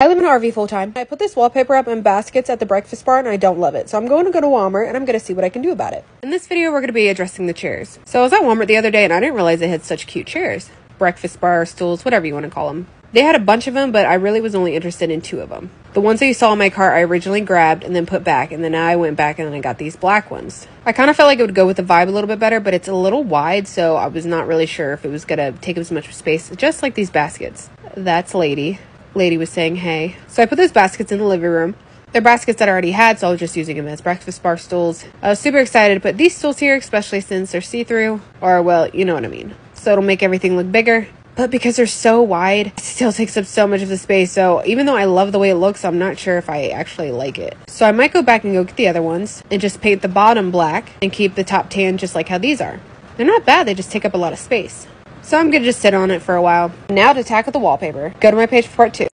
I live in an RV full time. I put this wallpaper up in baskets at the breakfast bar and I don't love it. So I'm going to go to Walmart and I'm going to see what I can do about it. In this video, we're going to be addressing the chairs. So I was at Walmart the other day and I didn't realize they had such cute chairs. Breakfast bar, stools, whatever you want to call them. They had a bunch of them, but I really was only interested in two of them. The ones that you saw in my cart, I originally grabbed and then put back, and then I went back and then I got these black ones. I kind of felt like it would go with the vibe a little bit better, but it's a little wide, so I was not really sure if it was gonna take up as much space, just like these baskets. That's Lady. Lady was saying hey. So I put those baskets in the living room. They're baskets that I already had, so I was just using them as breakfast bar stools. I was super excited to put these stools here, especially since they're see-through, or well, you know what I mean. So it'll make everything look bigger. But because they're so wide, it still takes up so much of the space. So even though I love the way it looks, I'm not sure if I actually like it. So I might go back and go get the other ones and just paint the bottom black and keep the top tan just like how these are. They're not bad, they just take up a lot of space. So I'm gonna just sit on it for a while. Now to tackle the wallpaper, go to my page for part two.